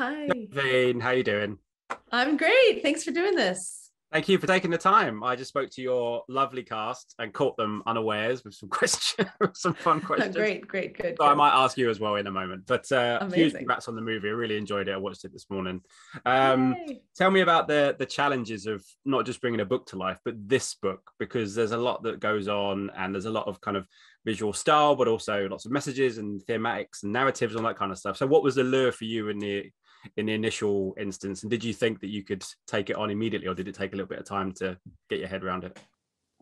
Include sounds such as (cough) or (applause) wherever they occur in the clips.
Hi. Veen, how you doing? I'm great. Thanks for doing this. Thank you for taking the time. I just spoke to your lovely cast and caught them unawares with some (laughs) questions, some fun questions. great, great, good. So good. I might ask you as well in a moment. But uh, huge congrats on the movie. I really enjoyed it. I watched it this morning. Um, tell me about the the challenges of not just bringing a book to life, but this book because there's a lot that goes on and there's a lot of kind of visual style, but also lots of messages and thematics and narratives and all that kind of stuff. So, what was the lure for you in the in the initial instance, and did you think that you could take it on immediately, or did it take a little bit of time to get your head around it?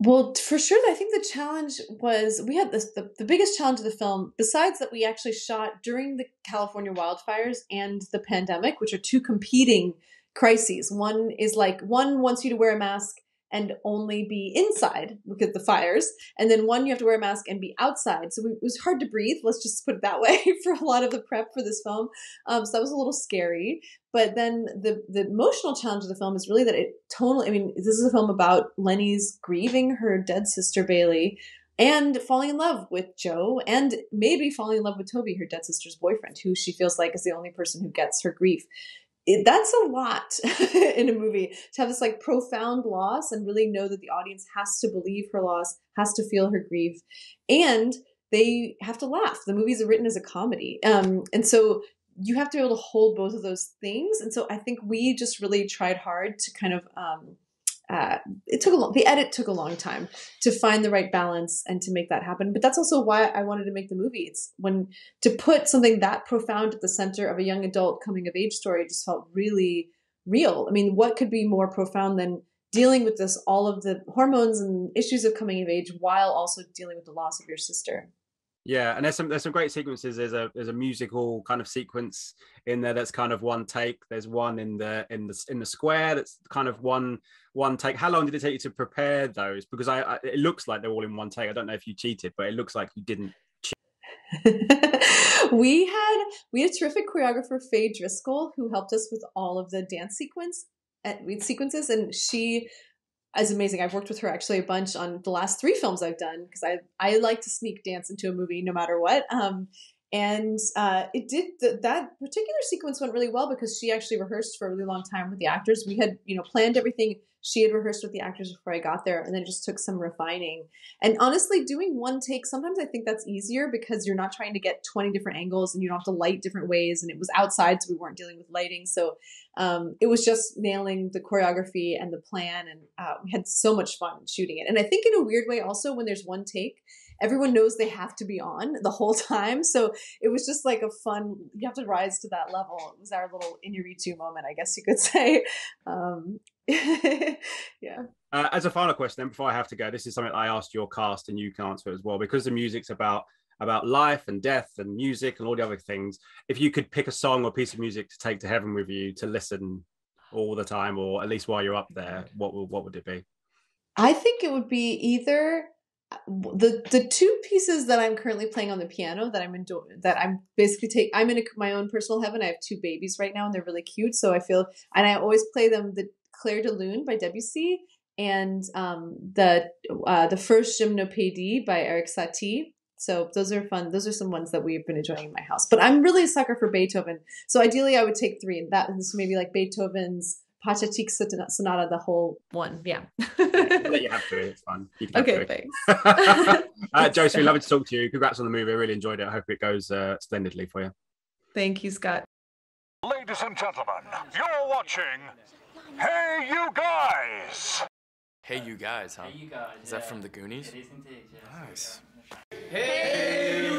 Well, for sure, I think the challenge was we had this the, the biggest challenge of the film, besides that we actually shot during the California wildfires and the pandemic, which are two competing crises. One is like one wants you to wear a mask and only be inside because the fires, and then one you have to wear a mask and be outside. So it was hard to breathe. Let's just put it that (laughs) way for a lot of the prep for this film. Um, so that was a little scary. But then the the emotional challenge of the film is really that it totally. I mean, this is a film about Lennie's grieving her dead sister Bailey. And falling in love with Joe, and maybe falling in love with Toby, her dead sister's boyfriend, who she feels like is the only person who gets her grief it, that's a lot (laughs) in a movie to have this like profound loss and really know that the audience has to believe her loss, has to feel her grief, and they have to laugh. The movies are written as a comedy, um, and so you have to be able to hold both of those things. And so I think we just really tried hard to kind of. Um, uh, it took a long. The edit took a long time to find the right balance and to make that happen. But that's also why I wanted to make the movie. It's when to put something that profound at the center of a young adult coming of age story just felt really real. I mean, what could be more profound than dealing with this, all of the hormones and issues of coming of age while also dealing with the loss of your sister? Yeah, and there's some there's some great sequences. There's a there's a musical kind of sequence in there that's kind of one take. There's one in the in the in the square that's kind of one one take. How long did it take you to prepare those? Because I, I it looks like they're all in one take. I don't know if you cheated, but it looks like you didn't. (laughs) we had we had a terrific choreographer Faye Driscoll who helped us with all of the dance sequence at sequences, and she is amazing. I've worked with her actually a bunch on the last three films I've done because I I like to sneak dance into a movie no matter what. Um, and uh, it did th- that particular sequence went really well because she actually rehearsed for a really long time with the actors. We had you know planned everything. She had rehearsed with the actors before I got there, and then it just took some refining. And honestly, doing one take sometimes I think that's easier because you're not trying to get 20 different angles and you don't have to light different ways. And it was outside, so we weren't dealing with lighting. So um, it was just nailing the choreography and the plan, and uh, we had so much fun shooting it. And I think in a weird way, also when there's one take, everyone knows they have to be on the whole time. So it was just like a fun. You have to rise to that level. It was our little Iñárritu moment, I guess you could (laughs) say. Um, (laughs) yeah. Uh, as a final question, then before I have to go, this is something I asked your cast, and you can answer as well because the music's about about life and death and music and all the other things. If you could pick a song or piece of music to take to heaven with you to listen all the time, or at least while you're up there, what would what would it be? I think it would be either the the two pieces that I'm currently playing on the piano that I'm enjoy that I'm basically take I'm in a, my own personal heaven. I have two babies right now and they're really cute, so I feel and I always play them the Clair de Lune by Debussy and um, the uh, the first Gymnopédie by Erik Satie. So those are fun. Those are some ones that we've been enjoying in my house. But I'm really a sucker for Beethoven. So ideally, I would take three. And that is maybe like Beethoven's Pathetique Sonata, the whole one. Yeah. Let you have to. It's fun. You can have okay, thanks. (laughs) uh, (laughs) Josie, lovely to talk to you. Congrats on the movie. I really enjoyed it. I hope it goes uh, splendidly for you. Thank you, Scott. Ladies and gentlemen, you're watching Hey You Guys! Hey, you guys, huh? Hey, you guys. Is that from the Goonies? It is indeed, yeah. Nice. Hey,